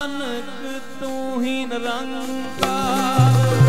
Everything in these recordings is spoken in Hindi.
तू ही रंग का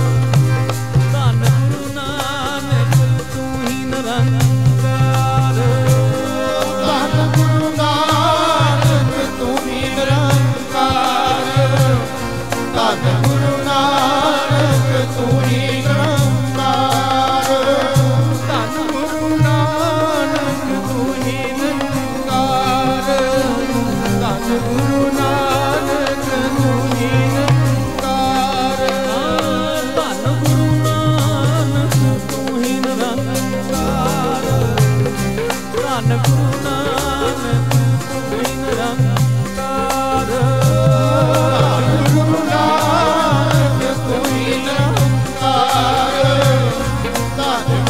Yeah.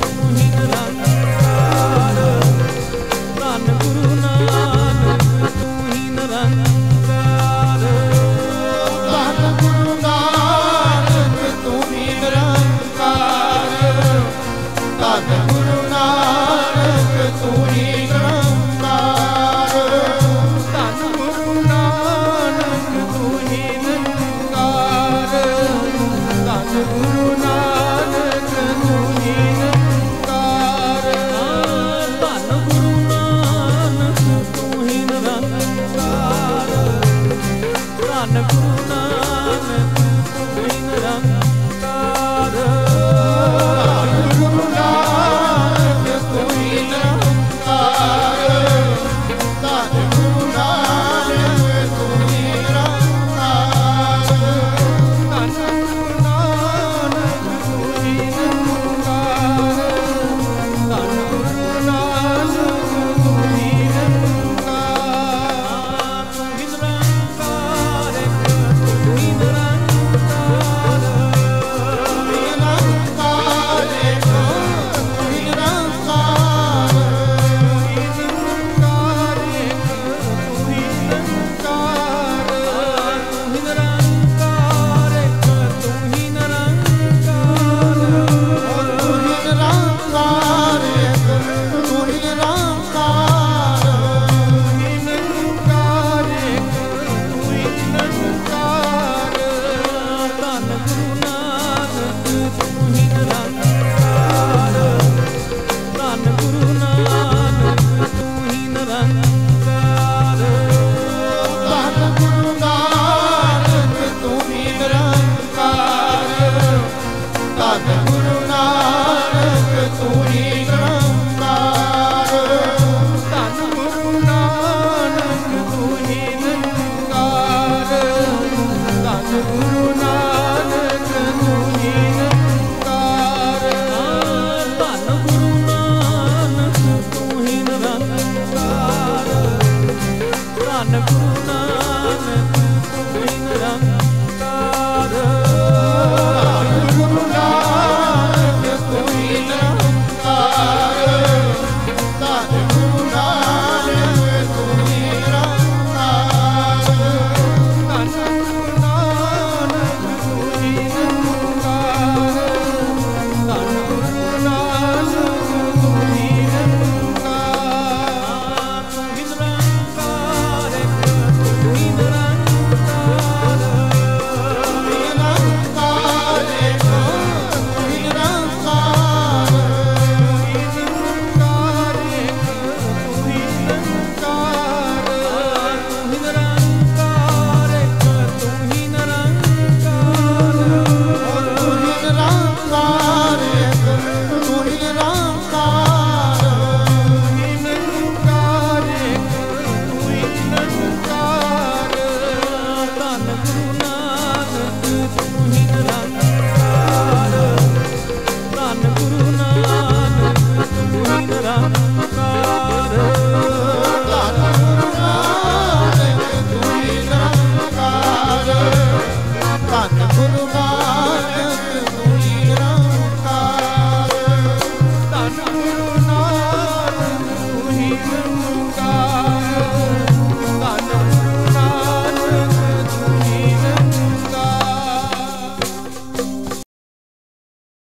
Mm-hmm. on the roof.